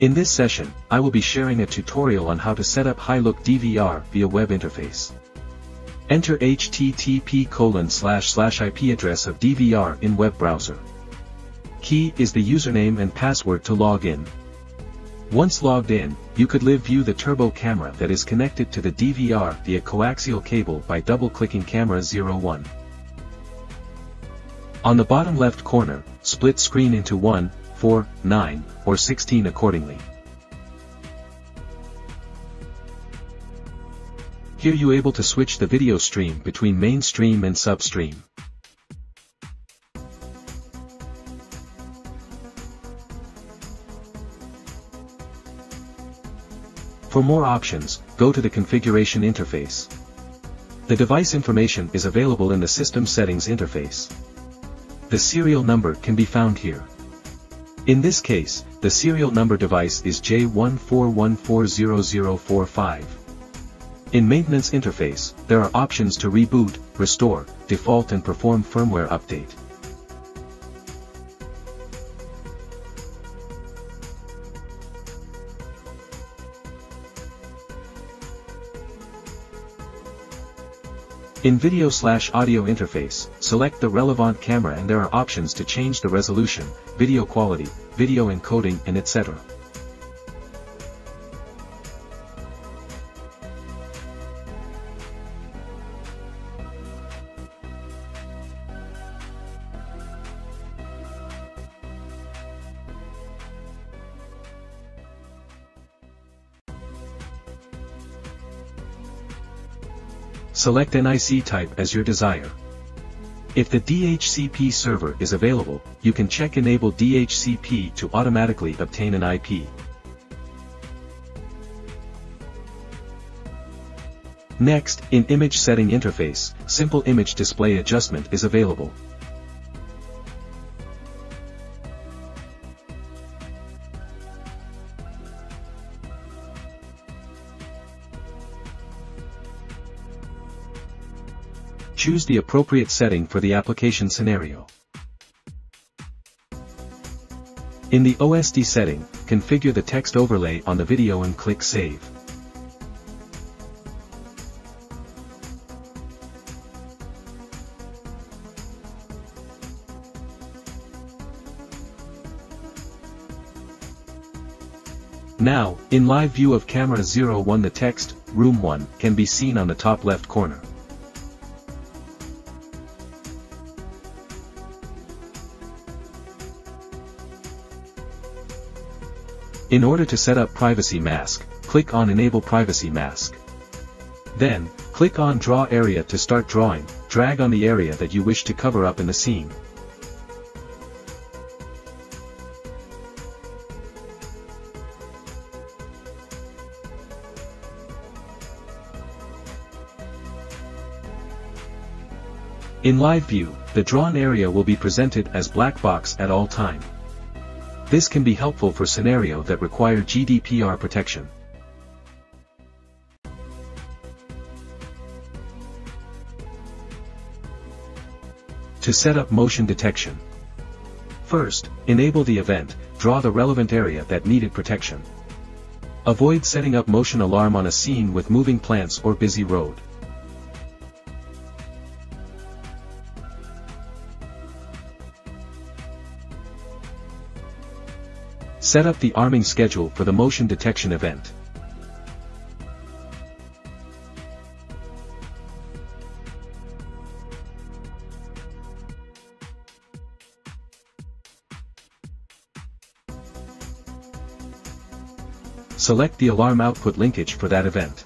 In this session, I will be sharing a tutorial on how to set up HiLook DVR via web interface. Enter http colon slash slash IP address of DVR in web browser. Key is the username and password to log in. Once logged in, you could live view the turbo camera that is connected to the DVR via coaxial cable by double-clicking camera 01. On the bottom left corner, split screen into 1, 4, 9, or 16 accordingly. Here you able to switch the video stream between mainstream and substream. For more options, go to the configuration interface. The device information is available in the system settings interface. The serial number can be found here. In this case, the serial number device is J14140045. In maintenance interface, there are options to reboot, restore, default and perform firmware update. In video slash audio interface, select the relevant camera and there are options to change the resolution, video quality, video encoding and etc. Select NIC type as your desire. If the DHCP server is available, you can check Enable DHCP to automatically obtain an IP. Next, in Image Setting Interface, Simple Image Display Adjustment is available. Choose the appropriate setting for the application scenario. In the OSD setting, configure the text overlay on the video and click Save. Now, in live view of camera 01 the text, room 1, can be seen on the top left corner. In order to set up Privacy Mask, click on Enable Privacy Mask. Then, click on Draw Area to start drawing, drag on the area that you wish to cover up in the scene. In live view, the drawn area will be presented as black box at all time. This can be helpful for scenario that require GDPR protection. To set up motion detection. First, enable the event, draw the relevant area that needed protection. Avoid setting up motion alarm on a scene with moving plants or busy road. Set up the arming schedule for the motion detection event. Select the alarm output linkage for that event.